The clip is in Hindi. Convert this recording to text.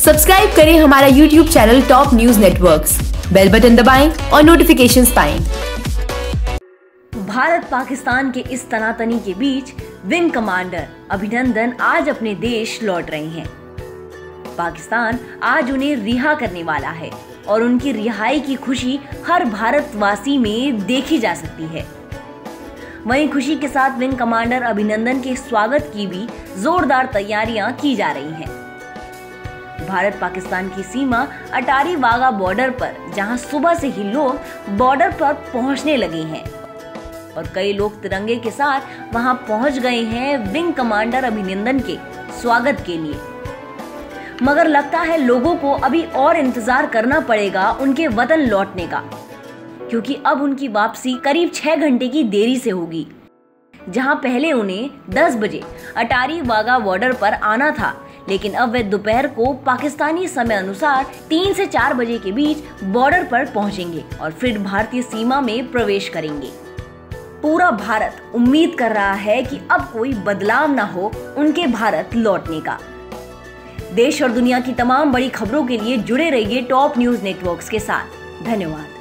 सब्सक्राइब करें हमारा YouTube channel top news network bell button दबाएँ और नोटिफिकेशंस पाएँ। भारत पाकिस्तान के इस तनातनी के बीच विंग कमांडर अभिनंदन आज अपने देश लौट रहे हैं। पाकिस्तान आज उन्हें रिहा करने वाला है और उनकी रिहाई की खुशी हर भारतवासी में देखी जा सकती है। वहीं खुशी के साथ विंग कमांडर अभिनंदन के स्वागत की भी जोरदार तैयारियाँ की जा रही हैं। भारत पाकिस्तान की सीमा अटारी वाघा बॉर्डर पर, जहाँ सुबह से ही लोग बॉर्डर पर पहुँचने लगे हैं। और कई लोग तिरंगे के साथ वहाँ पहुँच गए हैं विंग कमांडर अभिनंदन के स्वागत के लिए। मगर लगता है लोगों को अभी और इंतज़ार करना पड़ेगा उनके वतन लौटने का, क्योंकि अब उनकी वापसी करीब छह घंटे की देरी से होगी, जहाँ पहले उन्हें 10 बजे अटारी वाघा बॉर्डर पर आना था। लेकिन अब वे दोपहर को पाकिस्तानी समय अनुसार तीन से चार बजे के बीच बॉर्डर पर पहुँचेंगे और फिर भारतीय सीमा में प्रवेश करेंगे। पूरा भारत उम्मीद कर रहा है कि अब कोई बदलाव ना हो उनके भारत लौटने का। देश और दुनिया की तमाम बड़ी खबरों के लिए जुड़े रहिए टॉप न्यूज़ नेटवर्क्स के साथ। धन्यवाद।